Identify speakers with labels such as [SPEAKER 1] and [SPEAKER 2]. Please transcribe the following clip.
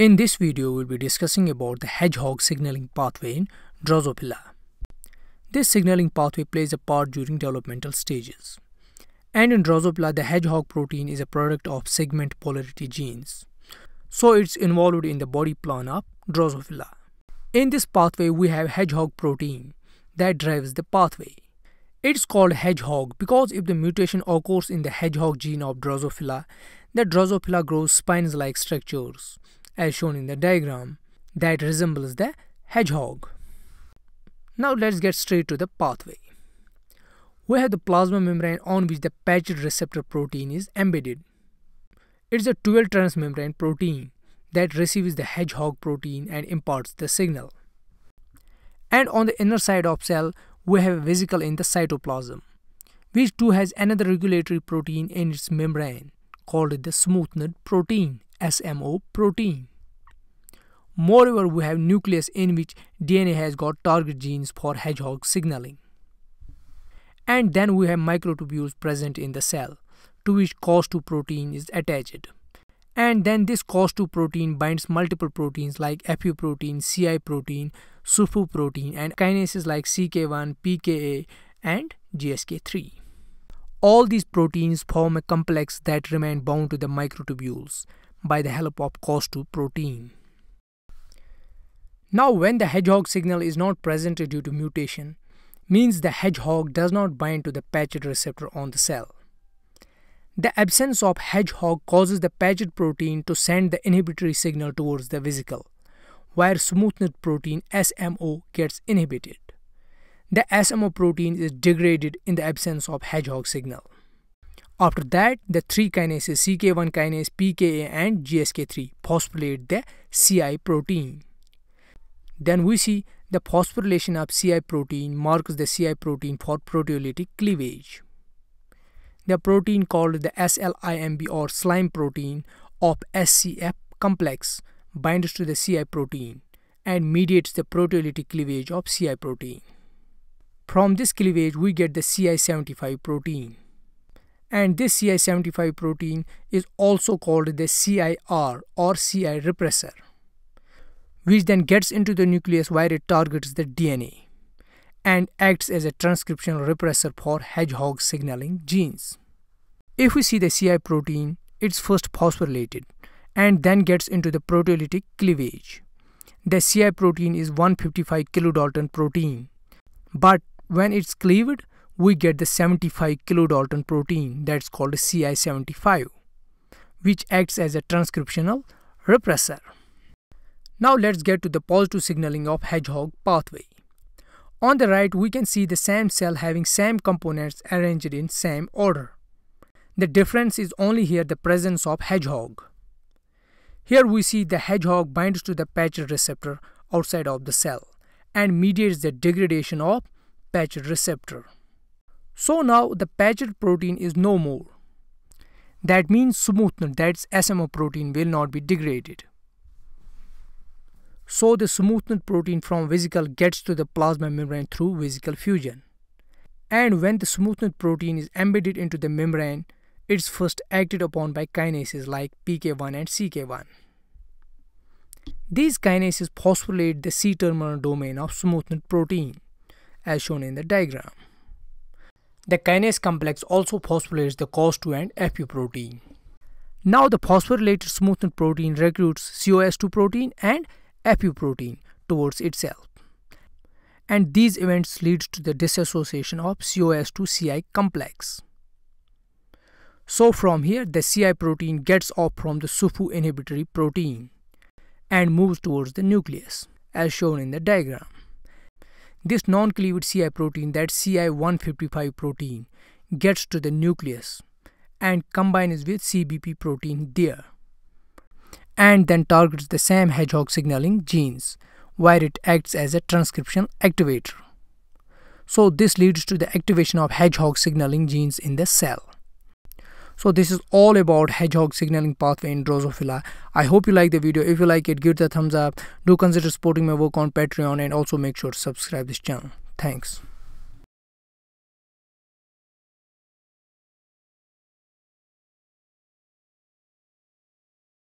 [SPEAKER 1] In this video, we'll be discussing about the hedgehog signaling pathway in Drosophila. This signaling pathway plays a part during developmental stages. And in Drosophila, the hedgehog protein is a product of segment polarity genes. So it's involved in the body plan of Drosophila. In this pathway, we have hedgehog protein that drives the pathway. It's called hedgehog because if the mutation occurs in the hedgehog gene of Drosophila, the Drosophila grows spines-like structures as shown in the diagram that resembles the hedgehog. Now let's get straight to the pathway. We have the plasma membrane on which the patched receptor protein is embedded. It's a 12 transmembrane protein that receives the hedgehog protein and imparts the signal. And on the inner side of cell, we have a vesicle in the cytoplasm, which too has another regulatory protein in its membrane called the smoothened protein, SMO protein. Moreover, we have nucleus in which DNA has got target genes for hedgehog signaling. And then we have microtubules present in the cell, to which COS2 protein is attached. And then this COS2 protein binds multiple proteins like FU protein, CI protein, SUFU protein, and kinases like CK1, PKA, and GSK3. All these proteins form a complex that remain bound to the microtubules by the help of COS2 protein. Now when the hedgehog signal is not present due to mutation, means the hedgehog does not bind to the patched receptor on the cell. The absence of hedgehog causes the patched protein to send the inhibitory signal towards the vesicle, where smoothened protein SMO gets inhibited. The SMO protein is degraded in the absence of hedgehog signal. After that, the three kinases CK1 kinase, PKA and GSK3 phosphorylate the CI protein. Then we see the phosphorylation of CI protein marks the CI protein for proteolytic cleavage. The protein called the SLIMB or slime protein of SCF complex binds to the CI protein and mediates the proteolytic cleavage of CI protein. From this cleavage we get the CI75 protein. And this CI75 protein is also called the CIR or CI repressor which then gets into the nucleus where it targets the DNA and acts as a transcriptional repressor for hedgehog signaling genes. If we see the CI protein, it's first phosphorylated and then gets into the proteolytic cleavage. The CI protein is 155 kilodalton protein, but when it's cleaved, we get the 75 kilodalton protein that's called CI75, which acts as a transcriptional repressor. Now let's get to the positive signaling of hedgehog pathway. On the right, we can see the same cell having same components arranged in same order. The difference is only here the presence of hedgehog. Here we see the hedgehog binds to the patched receptor outside of the cell and mediates the degradation of patched receptor. So now the patched protein is no more. That means smoothened, that's SMO protein will not be degraded. So the smoothened protein from vesicle gets to the plasma membrane through vesicle fusion. And when the smoothened protein is embedded into the membrane, it's first acted upon by kinases like PK1 and CK1. These kinases phosphorylate the C-terminal domain of smoothened protein, as shown in the diagram. The kinase complex also phosphorylates the COS2 and FU protein. Now the phosphorylated smoothened protein recruits COS2 protein and FU protein towards itself. And these events lead to the dissociation of COS2-CI complex. So from here the CI protein gets off from the SUFU inhibitory protein and moves towards the nucleus as shown in the diagram. This non-cleaved CI protein that CI155 protein gets to the nucleus and combines with CBP protein there and then targets the same hedgehog signaling genes where it acts as a transcription activator. So this leads to the activation of hedgehog signaling genes in the cell. So this is all about hedgehog signaling pathway in Drosophila. I hope you like the video. If you like it, give it a thumbs up. Do consider supporting my work on Patreon and also make sure to subscribe this channel. Thanks.